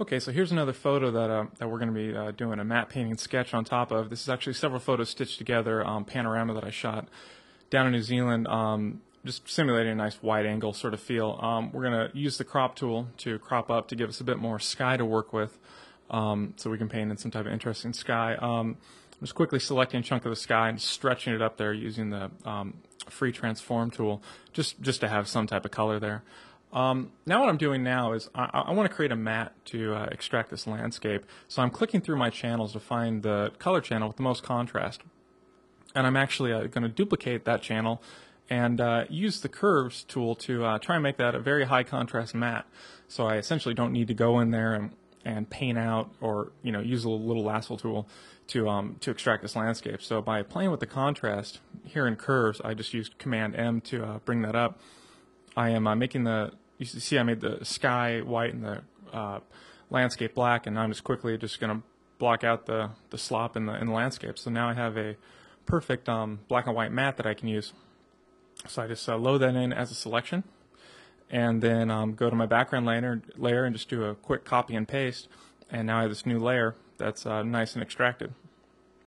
Okay, so here's another photo that uh, that we're going to be uh, doing a matte painting sketch on top of. This is actually several photos stitched together, um, panorama that I shot down in New Zealand, um, just simulating a nice wide angle sort of feel. Um, we're going to use the crop tool to crop up to give us a bit more sky to work with, um, so we can paint in some type of interesting sky. Um, I'm just quickly selecting a chunk of the sky and stretching it up there using the um, free transform tool, just just to have some type of color there. Um, now what I'm doing now is I, I want to create a matte to uh, extract this landscape. So I'm clicking through my channels to find the color channel with the most contrast. And I'm actually uh, going to duplicate that channel and uh, use the curves tool to uh, try and make that a very high contrast matte. So I essentially don't need to go in there and, and paint out or you know use a little lasso tool to um, to extract this landscape. So by playing with the contrast here in curves, I just used Command M to uh, bring that up. I am uh, making the you see I made the sky white and the uh, landscape black, and I'm just quickly just going to block out the, the slop in the, in the landscape. So now I have a perfect um, black and white matte that I can use. So I just uh, load that in as a selection, and then um, go to my background layer, layer and just do a quick copy and paste, and now I have this new layer that's uh, nice and extracted.